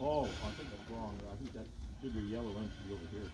Oh, I think that's wrong. I think that should be yellow end over here.